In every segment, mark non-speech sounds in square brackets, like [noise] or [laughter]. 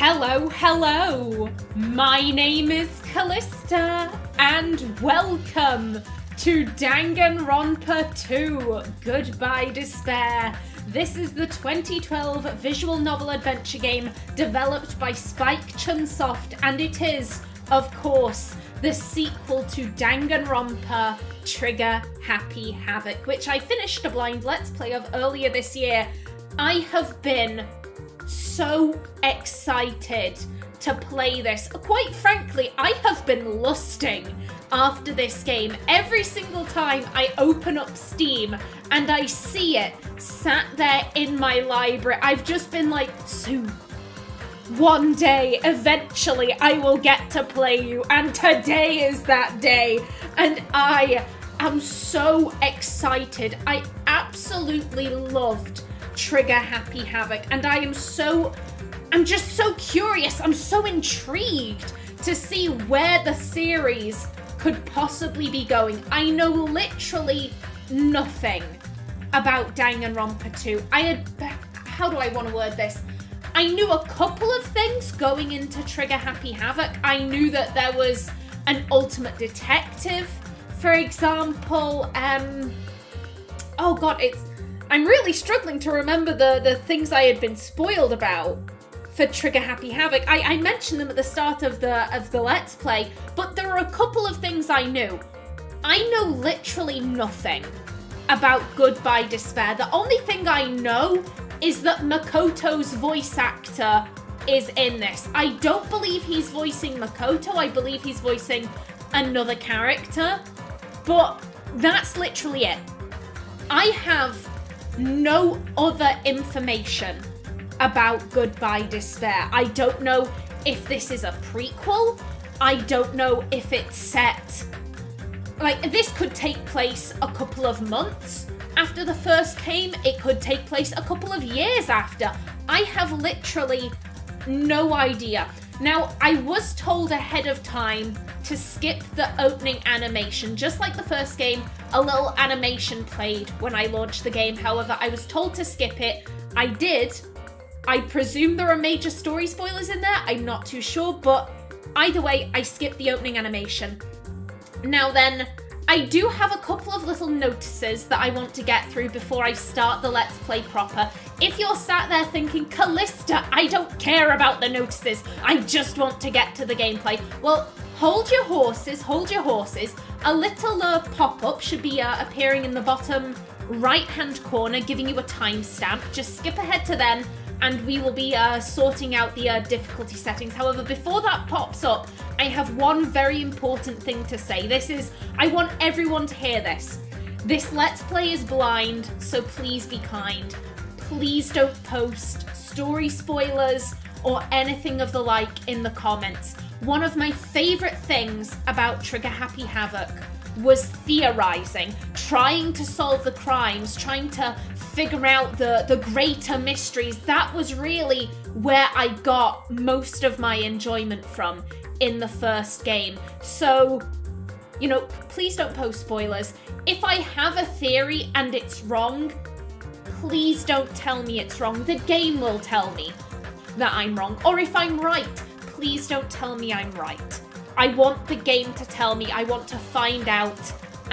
Hello, hello! My name is Kallista, and welcome to Danganronpa 2 Goodbye Despair. This is the 2012 visual novel adventure game developed by Spike Chunsoft, and it is, of course, the sequel to Danganronpa Trigger Happy Havoc, which I finished a blind let's play of earlier this year. I have been so excited to play this. Quite frankly, I have been lusting after this game. Every single time I open up Steam and I see it sat there in my library, I've just been like, soon. One day, eventually, I will get to play you, and today is that day. And I am so excited. I absolutely loved Trigger Happy Havoc, and I am so. I'm just so curious. I'm so intrigued to see where the series could possibly be going. I know literally nothing about Danganronpa 2. I had. How do I want to word this? I knew a couple of things going into Trigger Happy Havoc. I knew that there was an ultimate detective, for example. Um, oh god, it's. I'm really struggling to remember the the things I had been spoiled about for Trigger Happy Havoc. I, I mentioned them at the start of the of the Let's Play, but there are a couple of things I knew. I know literally nothing about Goodbye Despair. The only thing I know is that Makoto's voice actor is in this. I don't believe he's voicing Makoto. I believe he's voicing another character. But that's literally it. I have no other information about Goodbye Despair. I don't know if this is a prequel. I don't know if it's set. Like, this could take place a couple of months after the first came, it could take place a couple of years after. I have literally no idea. Now, I was told ahead of time to skip the opening animation. Just like the first game, a little animation played when I launched the game. However, I was told to skip it. I did. I presume there are major story spoilers in there. I'm not too sure, but either way, I skipped the opening animation. Now then, I do have a couple of little notices that I want to get through before I start the Let's Play proper. If you're sat there thinking, Kallista, I don't care about the notices, I just want to get to the gameplay, well, hold your horses, hold your horses. A little uh, pop-up should be uh, appearing in the bottom right-hand corner, giving you a timestamp. Just skip ahead to then, and we will be uh, sorting out the uh, difficulty settings. However, before that pops up, I have one very important thing to say. This is, I want everyone to hear this. This Let's Play is blind, so please be kind. Please don't post story spoilers or anything of the like in the comments. One of my favourite things about Trigger Happy Havoc was theorizing, trying to solve the crimes, trying to figure out the, the greater mysteries. That was really where I got most of my enjoyment from in the first game. So, you know, please don't post spoilers. If I have a theory and it's wrong, please don't tell me it's wrong. The game will tell me that I'm wrong. Or if I'm right, please don't tell me I'm right. I want the game to tell me. I want to find out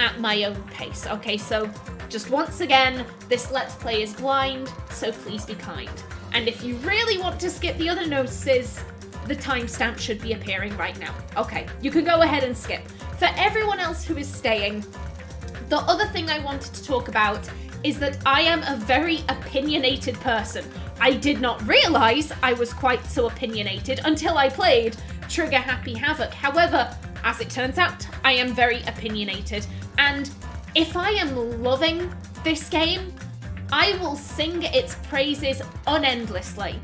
at my own pace. Okay, so just once again, this Let's Play is blind, so please be kind. And if you really want to skip the other notices, the timestamp should be appearing right now. Okay, you can go ahead and skip. For everyone else who is staying, the other thing I wanted to talk about is that I am a very opinionated person. I did not realize I was quite so opinionated until I played Trigger Happy Havoc. However, as it turns out, I am very opinionated. And if I am loving this game, I will sing its praises unendlessly.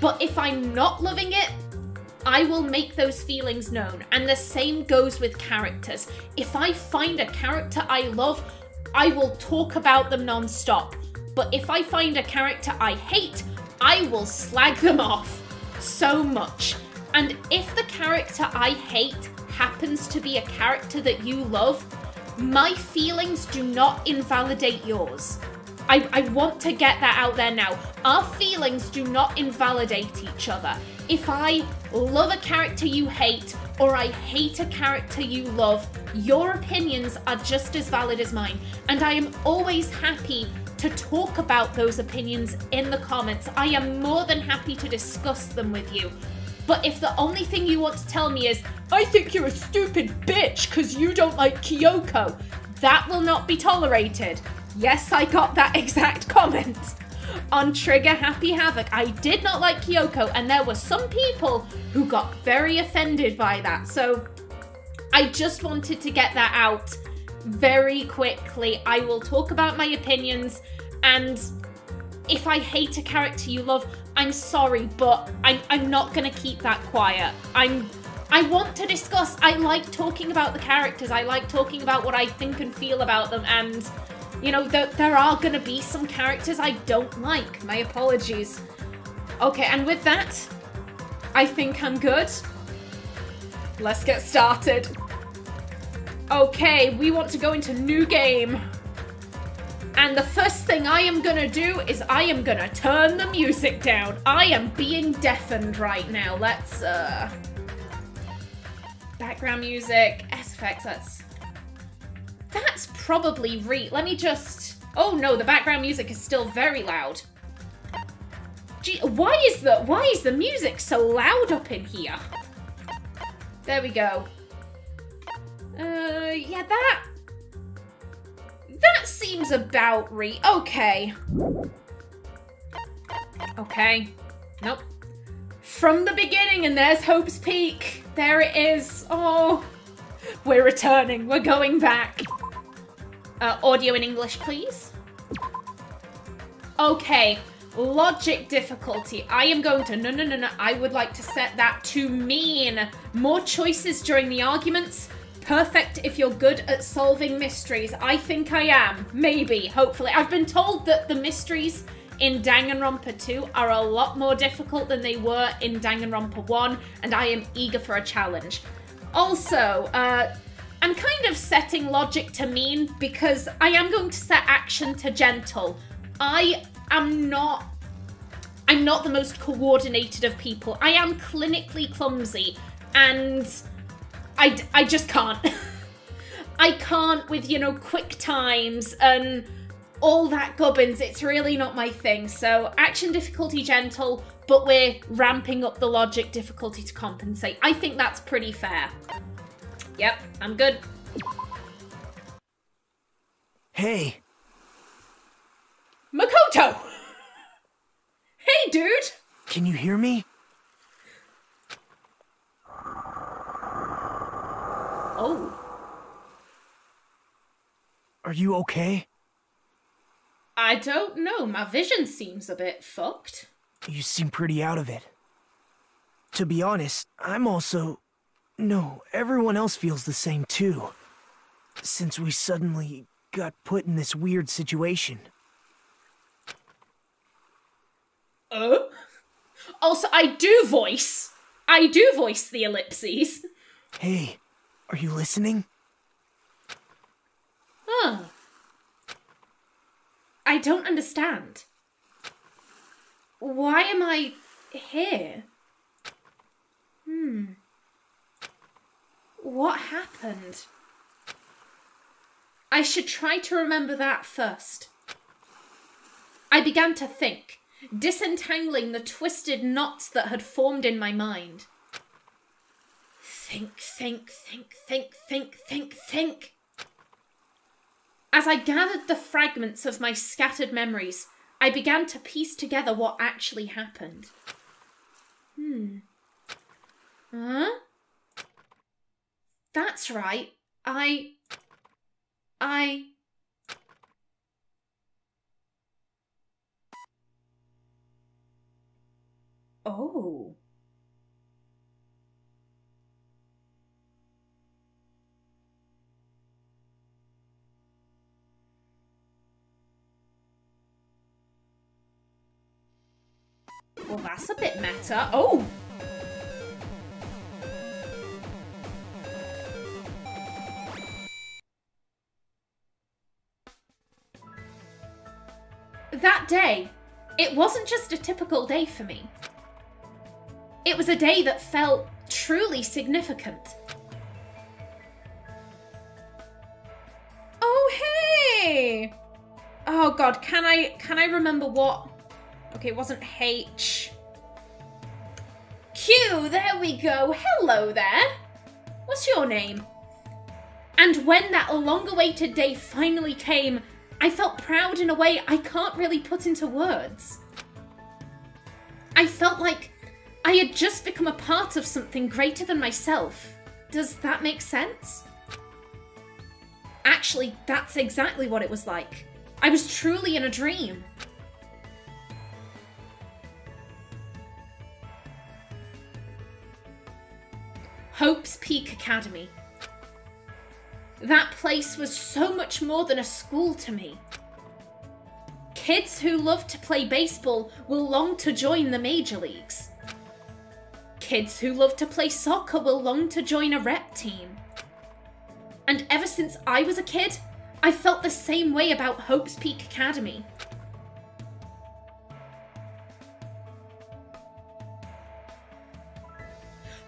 But if I'm not loving it, I will make those feelings known. And the same goes with characters. If I find a character I love, I will talk about them non-stop. But if I find a character I hate, I will slag them off so much. And if the character I hate happens to be a character that you love, my feelings do not invalidate yours. I, I want to get that out there now. Our feelings do not invalidate each other. If I love a character you hate, or I hate a character you love, your opinions are just as valid as mine. And I am always happy to talk about those opinions in the comments. I am more than happy to discuss them with you. But if the only thing you want to tell me is, I think you're a stupid bitch because you don't like Kyoko, that will not be tolerated. Yes, I got that [laughs] exact comment on Trigger Happy Havoc. I did not like Kyoko, and there were some people who got very offended by that. So I just wanted to get that out very quickly. I will talk about my opinions, and if I hate a character you love, I'm sorry, but I'm, I'm not gonna keep that quiet. I'm I want to discuss. I like talking about the characters. I like talking about what I think and feel about them, and you know, there, there are gonna be some characters I don't like. My apologies. Okay, and with that, I think I'm good. Let's get started. Okay, we want to go into new game. And the first thing I am gonna do is I am gonna turn the music down. I am being deafened right now. Let's, uh... Background music, SFX, that's... That's probably re- let me just... Oh no, the background music is still very loud. Gee, why is the- why is the music so loud up in here? There we go. Uh, yeah, that that seems about re- okay. Okay. Nope. From the beginning, and there's Hope's Peak. There it is. Oh, we're returning. We're going back. Uh, audio in English, please. Okay, logic difficulty. I am going to, no, no, no, no. I would like to set that to mean more choices during the arguments. Perfect if you're good at solving mysteries. I think I am. Maybe, hopefully. I've been told that the mysteries in Danganronpa 2 are a lot more difficult than they were in Danganronpa 1, and I am eager for a challenge. Also, uh, I'm kind of setting logic to mean because I am going to set action to gentle. I am not I'm not the most coordinated of people. I am clinically clumsy and I, I just can't. [laughs] I can't with, you know, quick times and all that gubbins. It's really not my thing. So action difficulty gentle, but we're ramping up the logic difficulty to compensate. I think that's pretty fair. Yep, I'm good. Hey. Makoto! [laughs] Hey, dude! Can you hear me? Oh. Are you okay? I don't know. My vision seems a bit fucked. You seem pretty out of it. To be honest, I'm also... No, everyone else feels the same too. Since we suddenly got put in this weird situation. Oh? Also, I do voice. I do voice the ellipses. Hey, are you listening? Huh. I don't understand. Why am I here? Hmm. What happened? I should try to remember that first. I began to think, disentangling the twisted knots that had formed in my mind. Think, think, think, think, think, think, think. As I gathered the fragments of my scattered memories, I began to piece together what actually happened. Hmm. Huh? That's right. I. I. Well, that's a bit meta. Oh! that day, it wasn't just a typical day for me. It was a day that felt truly significant. Oh, hey! Oh god, can I can I remember what? Okay, it wasn't H. Q, there we go. Hello there. What's your name? And when that long-awaited day finally came, I felt proud in a way I can't really put into words. I felt like I had just become a part of something greater than myself. Does that make sense? Actually, that's exactly what it was like. I was truly in a dream. Hope's Peak Academy. That place was so much more than a school to me. Kids who love to play baseball will long to join the major leagues. Kids who love to play soccer will long to join a rep team. And ever since I was a kid, I felt the same way about Hope's Peak Academy.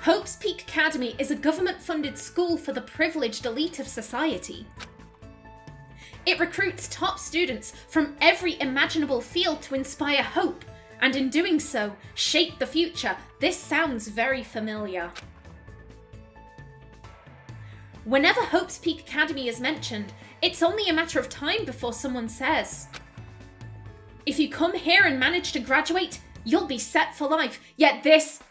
Hope's Peak Academy is a government-funded school for the privileged elite of society. It recruits top students from every imaginable field to inspire hope, and in doing so, shape the future. This sounds very familiar. Whenever Hope's Peak Academy is mentioned, it's only a matter of time before someone says, If you come here and manage to graduate, you'll be set for life. Yet this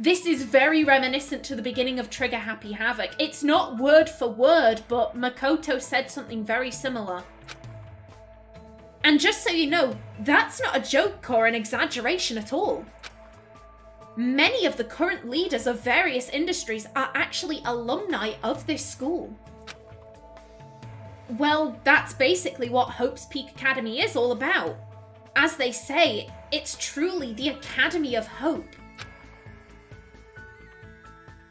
this is very reminiscent to the beginning of Trigger Happy Havoc. It's not word for word, but Makoto said something very similar. And just so you know, that's not a joke or an exaggeration at all. Many of the current leaders of various industries are actually alumni of this school. Well, that's basically what Hope's Peak Academy is all about. As they say, it's truly the Academy of Hope.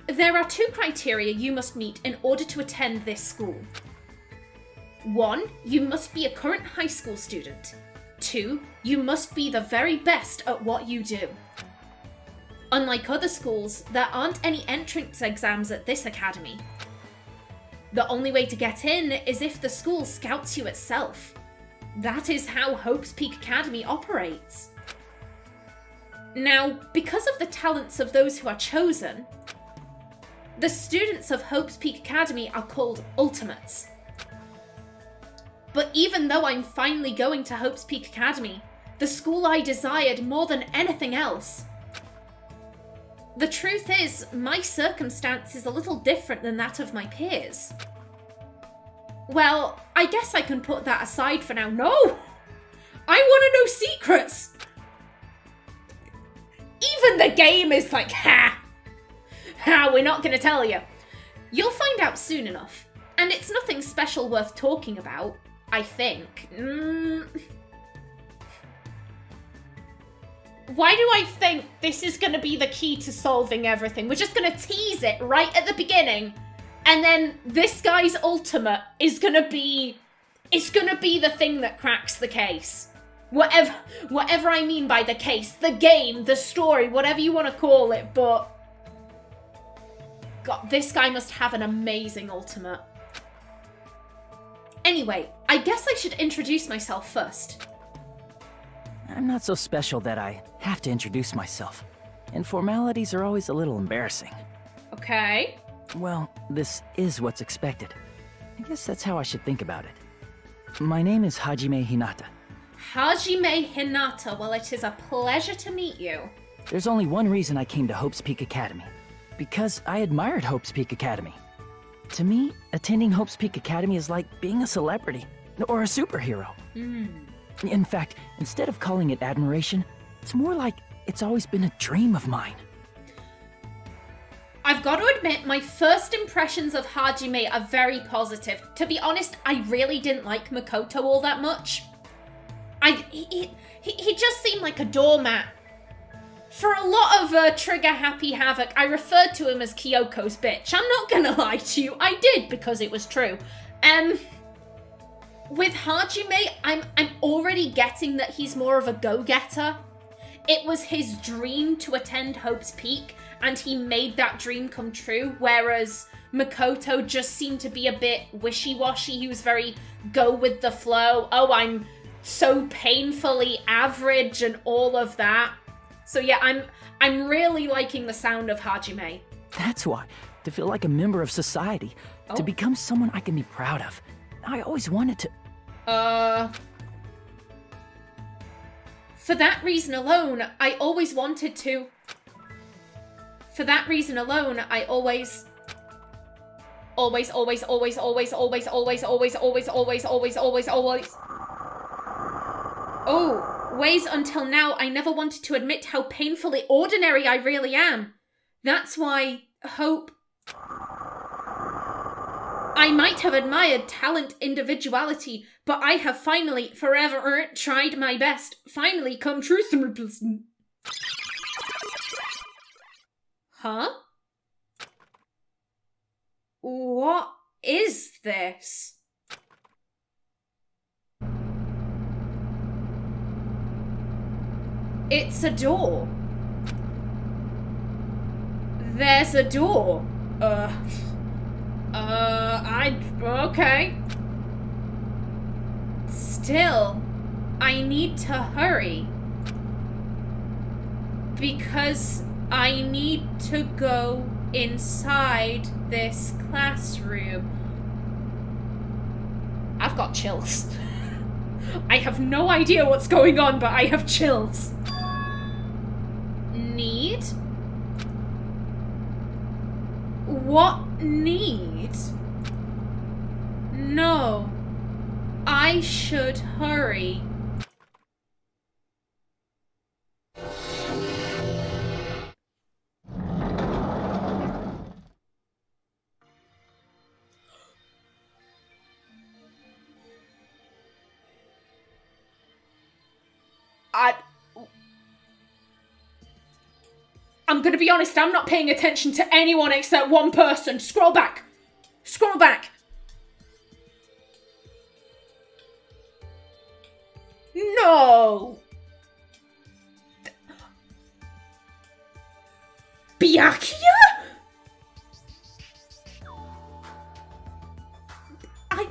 There are two criteria you must meet in order to attend this school. One, you must be a current high school student. Two, you must be the very best at what you do. Unlike other schools, there aren't any entrance exams at this academy. The only way to get in is if the school scouts you itself. That is how Hope's Peak Academy operates. Now, because of the talents of those who are chosen, the students of Hope's Peak Academy are called Ultimates. But even though I'm finally going to Hope's Peak Academy, the school I desired more than anything else, the truth is, my circumstance is a little different than that of my peers. Well, I guess I can put that aside for now. No! I want to know secrets! Even the game is like, ha! Ha, we're not going to tell you. You'll find out soon enough. And it's nothing special worth talking about, I think. Mm. Why do I think this is going to be the key to solving everything? We're just going to tease it right at the beginning. And then this guy's ultimate is going to be... It's going to be the thing that cracks the case. Whatever, whatever I mean by the case. The game, the story, whatever you want to call it. But God, this guy must have an amazing ultimate. Anyway, I guess I should introduce myself first. I'm not so special that I have to introduce myself. And formalities are always a little embarrassing. Okay. Well, this is what's expected. I guess that's how I should think about it. My name is Hajime Hinata. Hajime Hinata, well it is a pleasure to meet you. There's only one reason I came to Hope's Peak Academy. Because I admired Hope's Peak Academy. To me, attending Hope's Peak Academy is like being a celebrity or a superhero. Mm. In fact, instead of calling it admiration, it's more like it's always been a dream of mine. I've got to admit, my first impressions of Hajime are very positive. To be honest, I really didn't like Makoto all that much. I he, he, he just seemed like a doormat for a lot of uh, Trigger Happy Havoc, I referred to him as Kyoko's bitch. I'm not gonna [laughs] lie to you, I did because it was true. Um, with Hajime, I'm I'm already getting that he's more of a go-getter. It was his dream to attend Hope's Peak, and he made that dream come true. Whereas Makoto just seemed to be a bit wishy-washy. He was very go with the flow. Oh, I'm so painfully average and all of that. So yeah, I'm I'm really liking the sound of Hajime. That's why. To feel like a member of society. Oh. To become someone I can be proud of. I always wanted to. Uh. For that reason alone, I always wanted to. For that reason alone, I always. Always, always, always, always, always, always, always, always, always, always, always, always. Oh, ways until now, I never wanted to admit how painfully ordinary I really am. That's why Hope I might have admired talent, individuality, but I have finally, forever, er, tried my best, finally come true. Huh? What is this? It's a door. There's a door. Uh. Uh, I. Okay. Still, I need to hurry. Because I need to go inside this classroom. I've got chills. [laughs] I have no idea what's going on, but I have chills. Need? What need? No. I should hurry. I'm gonna be honest, I'm not paying attention to anyone except one person. Scroll back. Scroll back. No. Byakuya? I...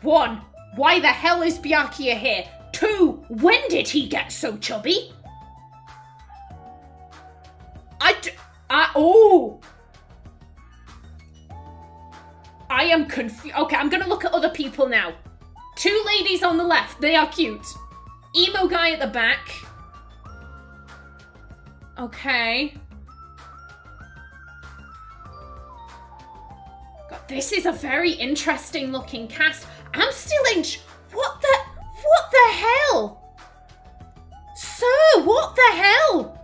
One, why the hell is Byakuya here? Two, when did he get so chubby? I d- I- oh! I am confused. Okay, I'm gonna look at other people now. Two ladies on the left, they are cute. Emo guy at the back. Okay. God, this is a very interesting looking cast. I'm still in. Hell? Sir, what the hell?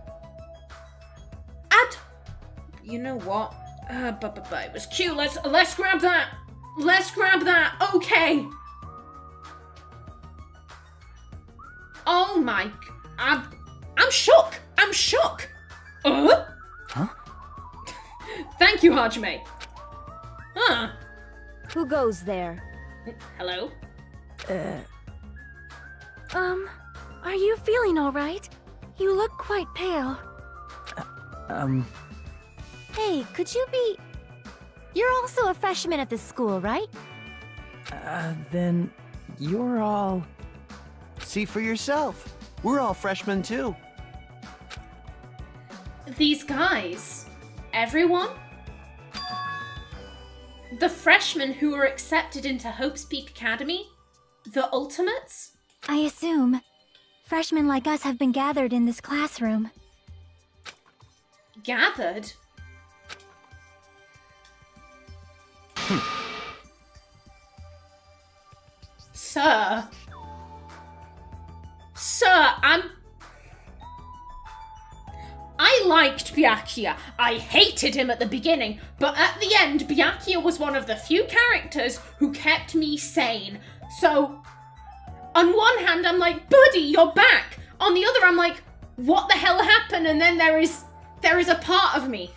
Ad. You know what? Uh, but, but, but it was cute. Let's let's grab that. Let's grab that. Okay. Oh my! I'm, I'm shook. I'm shook. Uh? Huh? [laughs] Thank you, Hajime. Huh? Who goes there? Hello. Uh, Um, are you feeling all right? You look quite pale. um, Hey, could you be... You're also a freshman at this school, right? uh, then you're all. See for yourself. We're all freshmen too. These guys, everyone, the freshmen who were accepted into Hope's Peak Academy, the Ultimates. I assume. Freshmen like us have been gathered in this classroom. gathered. Sir. Sir, I'm. I liked Byakuya. I hated him at the beginning, but at the end, Byakuya was one of the few characters who kept me sane. So, on one hand, I'm like, buddy, you're back. On the other, I'm like, what the hell happened? And then there is there is a part of me.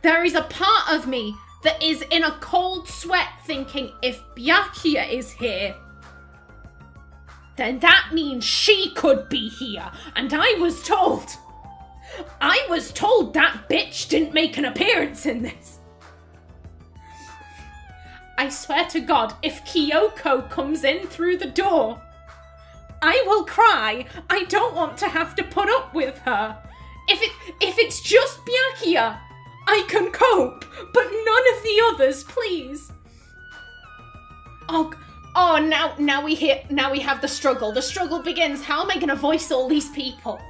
There is a part of me that is in a cold sweat thinking if Byakuya is here, then that means she could be here. And I was told. I was told that bitch didn't make an appearance in this. I swear to God, if Kyoko comes in through the door, I will cry. I don't want to have to put up with her. If it if it's just Byakuya, I can cope, but none of the others, please. Oh, oh, now now we hear now we have the struggle. The struggle begins. How am I gonna voice all these people?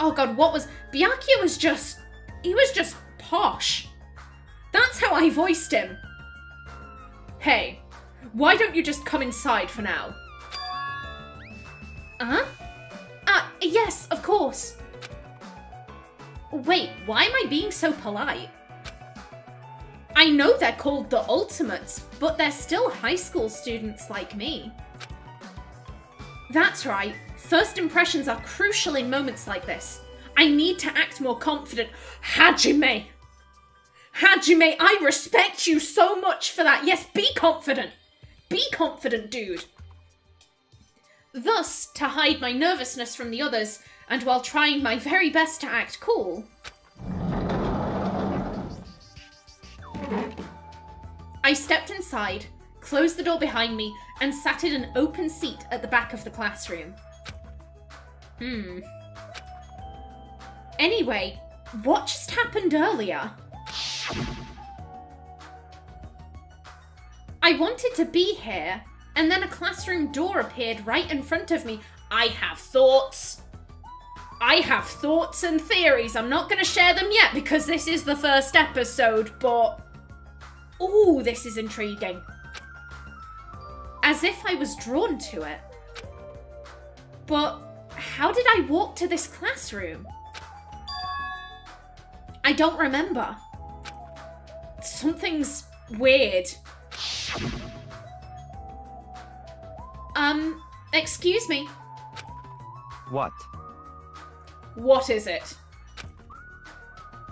Oh god, what was Byakuya was just he was just posh. That's how I voiced him. Hey, why don't you just come inside for now? Uh-huh? Ah, yes, of course. Wait, why am I being so polite? I know they're called the Ultimates, but they're still high school students like me. That's right, first impressions are crucial in moments like this. I need to act more confident. Hajime! Hajime, I respect you so much for that. Yes, be confident. Be confident, dude. Thus, to hide my nervousness from the others, and while trying my very best to act cool, I stepped inside, closed the door behind me, and sat in an open seat at the back of the classroom. Hmm. Anyway, what just happened earlier? I wanted to be here, and then a classroom door appeared right in front of me. I have thoughts. I have thoughts and theories. I'm not going to share them yet because this is the first episode, but. Ooh, this is intriguing. As if I was drawn to it. But how did I walk to this classroom? I don't remember. Something's weird. Um, excuse me. What? What is it?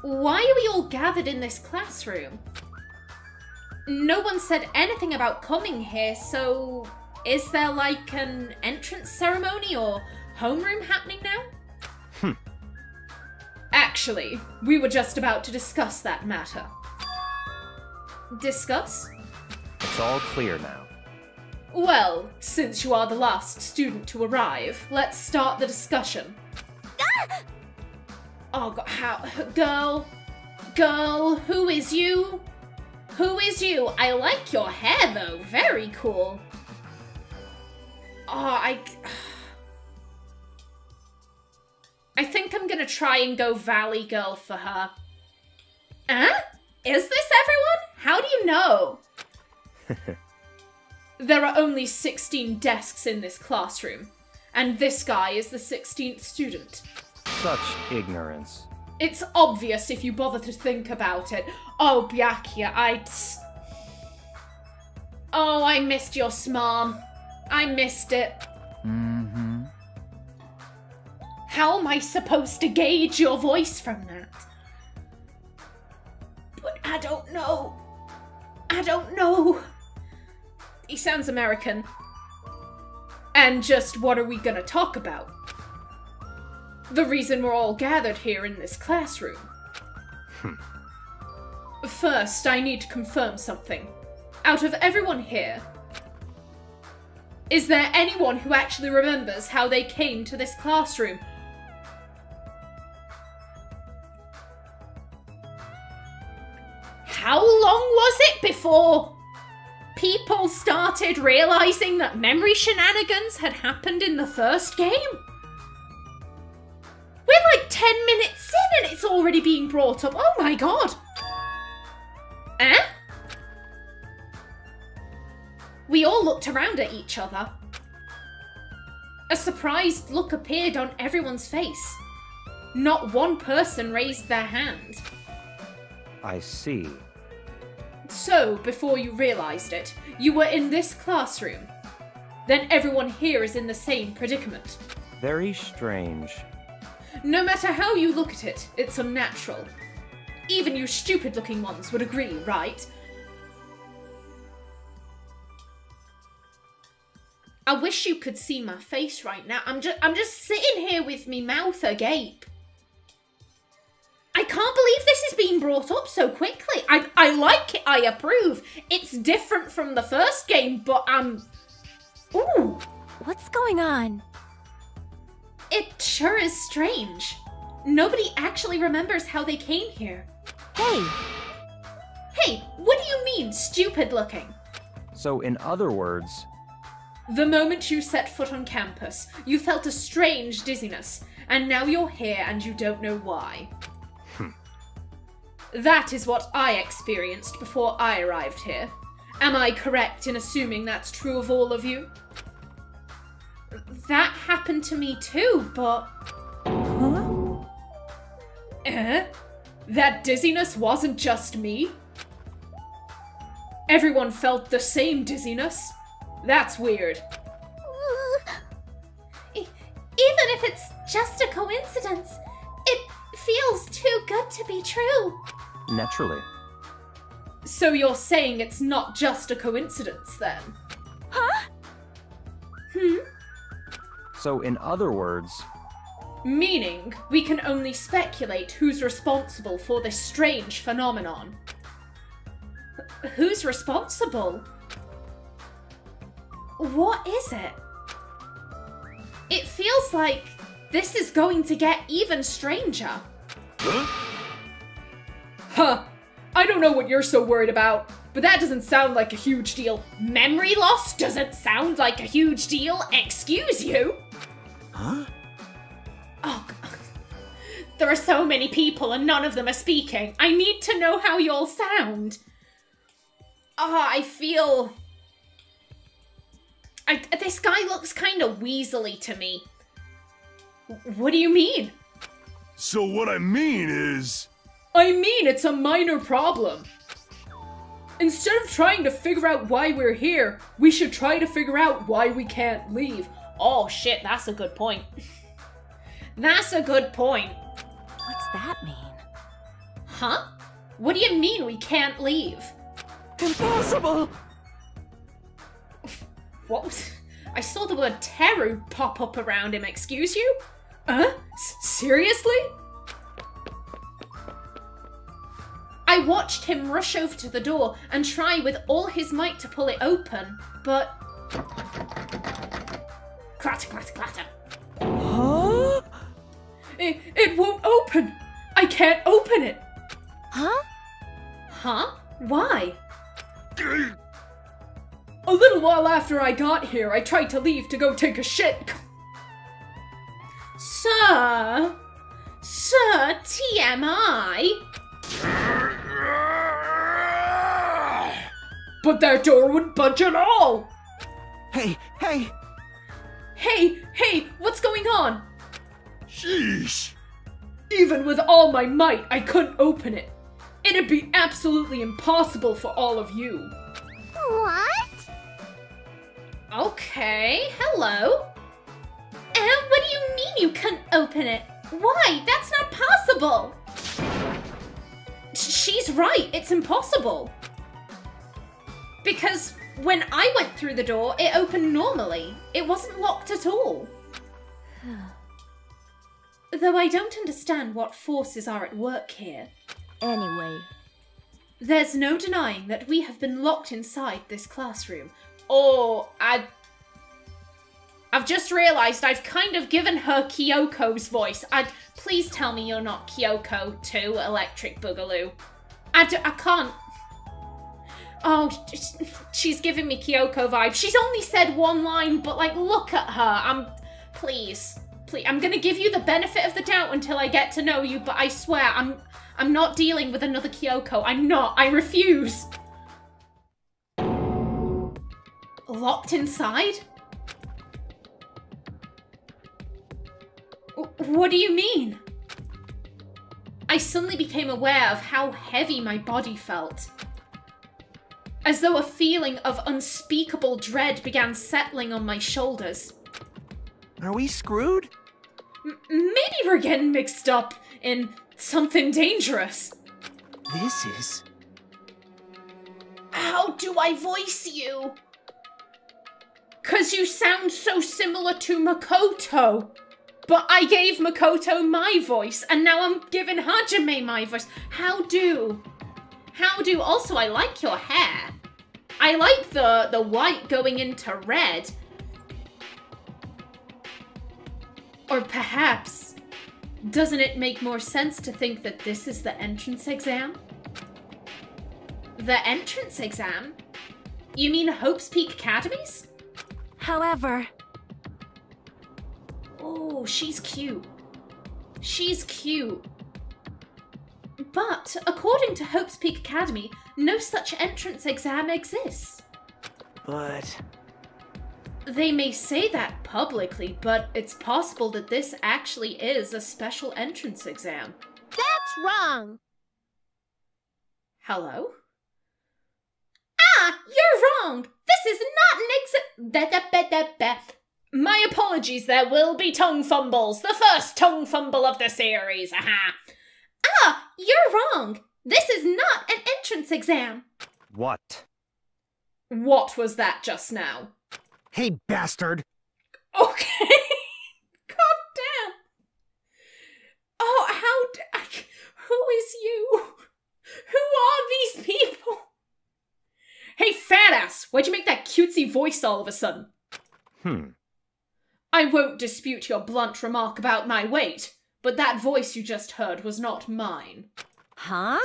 Why are we all gathered in this classroom? No one said anything about coming here, so is there like an entrance ceremony or homeroom happening now? Hmm. Actually, we were just about to discuss that matter. Discuss? It's all clear now. Well, since you are the last student to arrive, let's start the discussion. [gasps] Oh god, how girl, girl, who is you? Who is you? I like your hair though, very cool. Oh, I. [sighs] I think I'm gonna try and go Valley Girl for her. Huh? Is this everyone? You know? [laughs] there are only 16 desks in this classroom, and this guy is the 16th student. Such ignorance. It's obvious if you bother to think about it. Oh, Byakuya, I. Oh, I missed your smarm. I missed it. Mm-hmm. How am I supposed to gauge your voice from that? But I don't know. I don't know. He sounds American. And just what are we gonna talk about? The reason we're all gathered here in this classroom. Hmm. First, I need to confirm something. Out of everyone here, is there anyone who actually remembers how they came to this classroom? How long was it before people started realizing that memory shenanigans had happened in the first game? We're like 10 minutes in and it's already being brought up. Oh my god. Eh? We all looked around at each other. A surprised look appeared on everyone's face. Not one person raised their hand. I see. So, before you realized it, you were in this classroom. Then everyone here is in the same predicament. Very strange. No matter how you look at it, it's unnatural. even you stupid looking ones would agree, right? I wish you could see my face right now. I'm just I'm just sitting here with me mouth agape. I can't believe this is being brought up so quickly. I I like it. I approve. It's different from the first game, but I'm Ooh, What's going on? it sure is strange. Nobody actually remembers how they came here. Hey, Hey, what do you mean stupid looking? So, in other words, The moment you set foot on campus, you felt a strange dizziness, and now you're here and you don't know why. That is what I experienced before I arrived here. Am I correct in assuming that's true of all of you? That happened to me too, but. huh? Eh? That dizziness wasn't just me? Everyone felt the same dizziness? That's weird. Even if it's just a coincidence, it feels too good to be true. Naturally. So you're saying it's not just a coincidence then? Huh? Hmm? So, in other words, Meaning, we can only speculate who's responsible for this strange phenomenon. Wh- Who's responsible? What is it? It feels like this is going to get even stranger. Huh. I don't know what you're so worried about, but that doesn't sound like a huge deal. Memory loss doesn't sound like a huge deal. Excuse you? Huh? Oh, [laughs] there are so many people and none of them are speaking. I need to know how you all sound. Ah, I feel. I, this guy looks kind of weaselly to me. W- What do you mean? So what I mean is, I mean, it's a minor problem. Instead of trying to figure out why we're here, we should try to figure out why we can't leave. Oh shit, that's a good point. [laughs] that's a good point. What's that mean? Huh? What do you mean we can't leave? Impossible! [laughs] What? was- I saw the word Teru pop up around him, excuse you? Huh? S- seriously? I watched him rush over to the door and try with all his might to pull it open, but. Clatter, clatter, clatter. Huh? It, it won't open! I can't open it! Huh? Huh? Why? A little while after I got here, I tried to leave to go take a shit. Sir? Sir, TMI? But that door wouldn't budge at all! Hey, hey! Hey, hey, what's going on? sheesh. Even with all my might, I couldn't open it. It'd be absolutely impossible for all of you. What? Okay, hello. And what do you mean you couldn't open it? Why? That's not possible. She's right, it's impossible. Because when I went through the door, it opened normally. It wasn't locked at all. [sighs] Though I don't understand what forces are at work here. Anyway, There's no denying that we have been locked inside this classroom. Or I. I've just realised I've kind of given her Kyoko's voice. I please tell me you're not Kyoko too, Electric Boogaloo. I, d- I can't. Oh, she's giving me Kyoko vibes. She's only said one line, but like, look at her. I'm. Please, please. I'm gonna give you the benefit of the doubt until I get to know you, but I swear I'm. I'm not dealing with another Kyoko. I'm not. I refuse. Locked inside? What do you mean? I suddenly became aware of how heavy my body felt. As though a feeling of unspeakable dread began settling on my shoulders. Are we screwed? M- maybe we're getting mixed up in something dangerous. this is. How do I voice you? Cause you sound so similar to Makoto. But I gave Makoto my voice, and now I'm giving Hajime my voice. How do? How do? Also, I like your hair. I like the the white going into red. Or perhaps, doesn't it make more sense to think that this is the entrance exam? The entrance exam? You mean Hope's Peak Academies? However, Oh, she's cute. She's cute. But, according to Hope's Peak Academy, no such entrance exam exists. But They may say that publicly, but it's possible that this actually is a special entrance exam. That's wrong. Hello? Ah, you're wrong! This is not an exam. Da, da, ba, da, ba. My apologies, there will be tongue fumbles. The first tongue fumble of the series. Aha. Ah, you're wrong. This is not an entrance exam. What? What was that just now? hey, bastard! Okay. [laughs] God damn. Oh, how. D- I- who is you? Who are these people? Hey, fat ass, why'd you make that cutesy voice all of a sudden? Hmm. I won't dispute your blunt remark about my weight, but that voice you just heard was not mine. huh?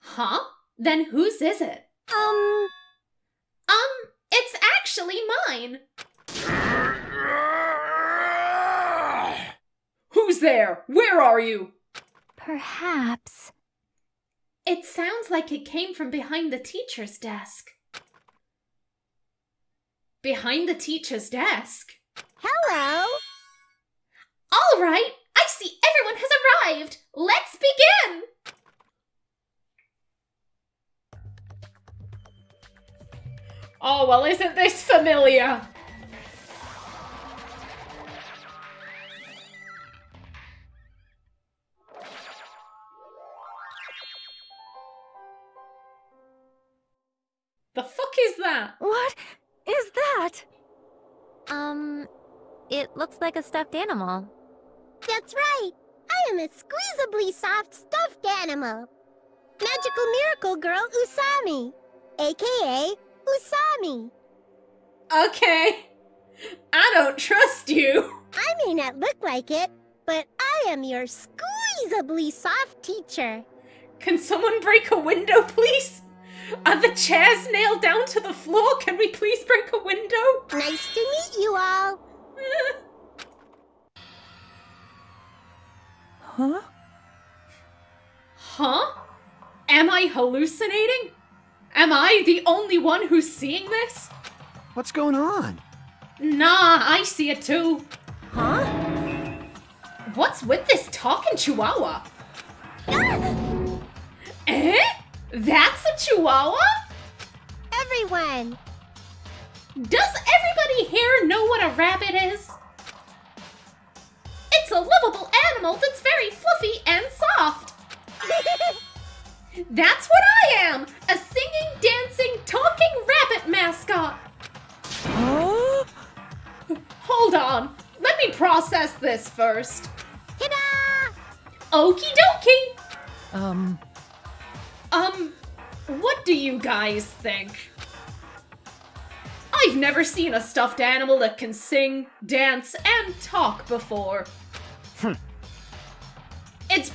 Huh? Then whose is it? Um, Um, it's actually mine. Who's there? Where are you? Perhaps. It sounds like it came from behind the teacher's desk. Behind the teacher's desk? hello. All right, I see everyone has arrived. Let's begin. Oh, well, isn't this familiar? The fuck is that? What is that? Um, it looks like a stuffed animal. That's right. I am a squeezably soft stuffed animal. Magical miracle girl Usami, aka Usami. Okay. I don't trust you. I may not look like it, but I am your squeezably soft teacher. Can someone break a window, please? Are the chairs nailed down to the floor? Can we please break a window? Nice to meet you all. [laughs] Huh? Huh? Am I hallucinating? Am I the only one who's seeing this? What's going on? Nah, I see it too. Huh? What's with this talking chihuahua? [gasps] eh? That's a chihuahua? Everyone, Does everybody here know what a rabbit is? A lovable animal that's very fluffy and soft. [laughs] That's what I am! A singing, dancing, talking rabbit mascot! Huh? [gasps] Hold on, let me process this first. ta-da! Okie dokie! Um, Um, what do you guys think? I've never seen a stuffed animal that can sing, dance, and talk before.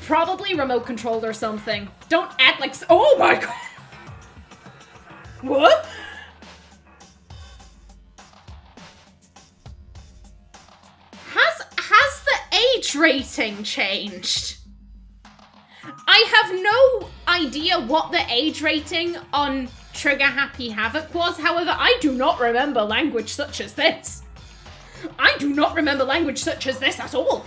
Probably remote controlled or something. Don't act like. Oh my [laughs] god! What? Has has the age rating changed? I have no idea what the age rating on Trigger Happy Havoc was. However, I do not remember language such as this. I do not remember language such as this at all.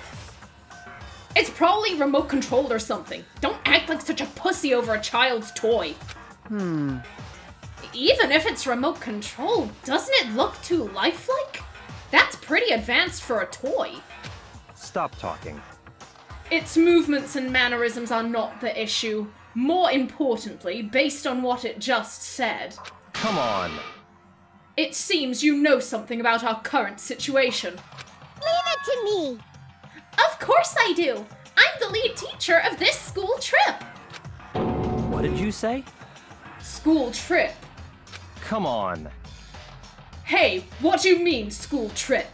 It's probably remote controlled or something. Don't act like such a pussy over a child's toy. Hmm. Even if it's remote controlled, doesn't it look too lifelike? That's pretty advanced for a toy. Stop talking. Its movements and mannerisms are not the issue. more importantly, based on what it just said, Come on. it seems you know something about our current situation. Leave it to me. Of course I do! I'm the lead teacher of this school trip! What did you say? School trip. Come on. Hey, what do you mean, school trip?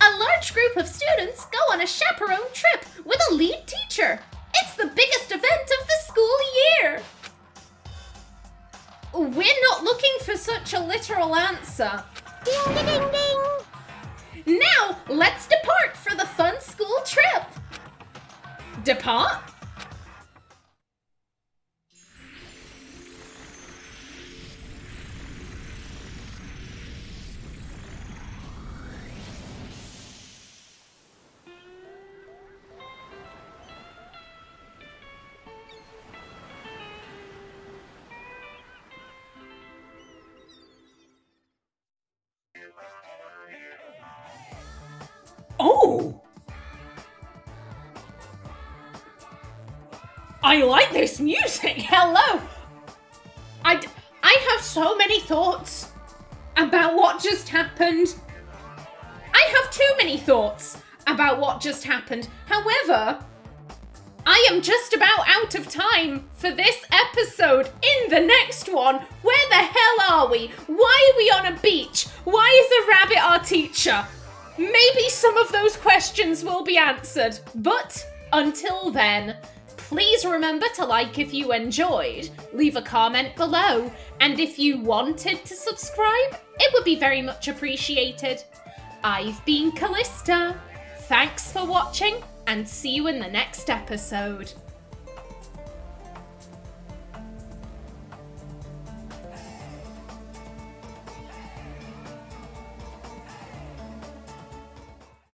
A large group of students go on a chaperone trip with a lead teacher. It's the biggest event of the school year. We're not looking for such a literal answer. ding ding ding ding. Now, let's depart for the fun school trip. Depart? I like this music. [laughs] Hello. I, I have so many thoughts about what just happened. I have too many thoughts about what just happened. However, I am just about out of time for this episode. In the next one, where the hell are we? Why are we on a beach? Why is a rabbit our teacher? Maybe some of those questions will be answered. But until then, please remember to like if you enjoyed, leave a comment below, and if you wanted to subscribe, it would be very much appreciated. I've been Kallista. Thanks for watching, and see you in the next episode.